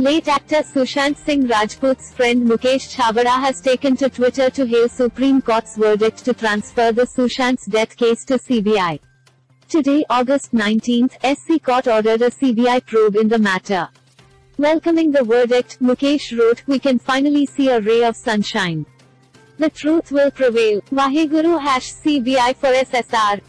Late actor Sushant Singh Rajput's friend Mukesh Chhabra has taken to Twitter to hail Supreme Court's verdict to transfer the Sushant's death case to CBI. Today, August 19th, SC Court ordered a CBI probe in the matter. Welcoming the verdict, Mukesh wrote, We can finally see a ray of sunshine. The truth will prevail. Waheguru hash CBI for SSR.